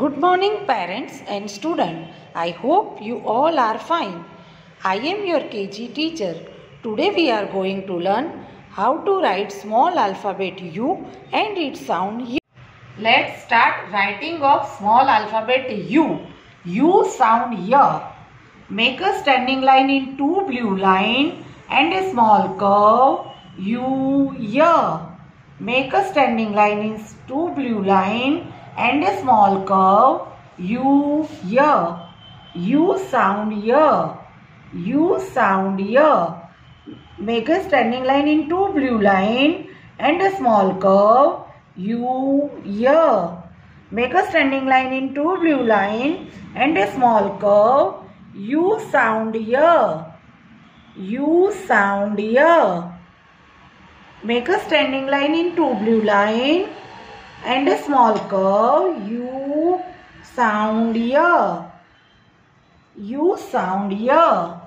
Good morning, parents and students. I hope you all are fine. I am your KG teacher. Today we are going to learn how to write small alphabet U and its sound U. Let's start writing of small alphabet U. U sound Y. Make a standing line in two blue line and a small curve U Y. Make a standing line in two blue line and a small curve U year. U sound Y. U sound Y. Make a standing line in two blue line and a small curve U Y. Make a standing line in two blue line and a small curve U sound Y. U sound Y. Make a standing line in two blue line and a small curve U sound Y. U sound here.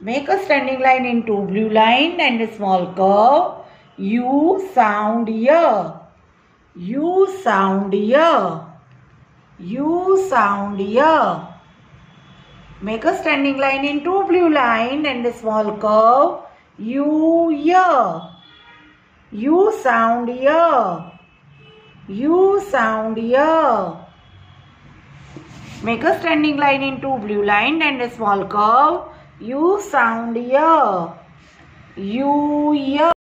Make a standing line into blue line and a small curve U sound Y. U sound Y. U sound here. Make a standing line into blue line and a small curve U Y. U sound Y. U sound Y. Make a standing line into blue line and a small curve. U sound Y. U Y.